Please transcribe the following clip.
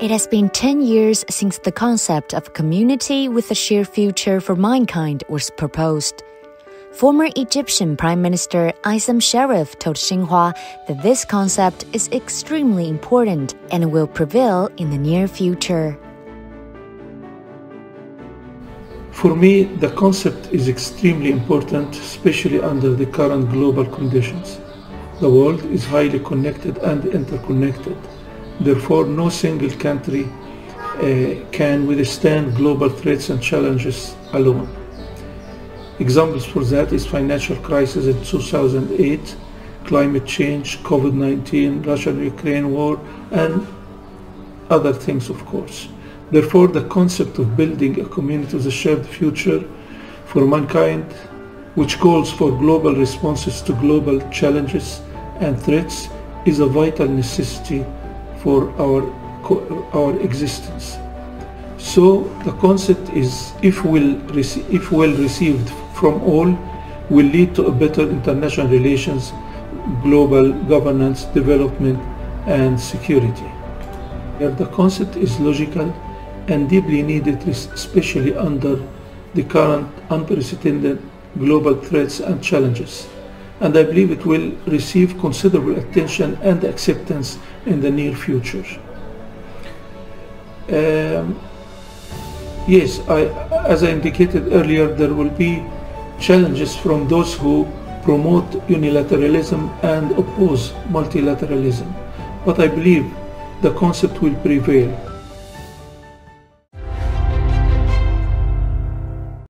It has been 10 years since the concept of community with a shared future for mankind was proposed. Former Egyptian Prime Minister Essam Sharaf told Xinhua that this concept is extremely important and will prevail in the near future. For me, the concept is extremely important, especially under the current global conditions. The world is highly connected and interconnected. Therefore, no single country uh, can withstand global threats and challenges alone. Examples for that is financial crisis in 2008, climate change, COVID-19, Russian-Ukraine war, and other things, of course. Therefore, the concept of building a community of a shared future for mankind, which calls for global responses to global challenges and threats, is a vital necessity for our, our existence. So the concept is, if well, if well received from all, will lead to a better international relations, global governance, development, and security. The concept is logical and deeply needed, especially under the current unprecedented global threats and challenges. And I believe it will receive considerable attention and acceptance in the near future. Um, yes, I, as I indicated earlier, there will be challenges from those who promote unilateralism and oppose multilateralism. But I believe the concept will prevail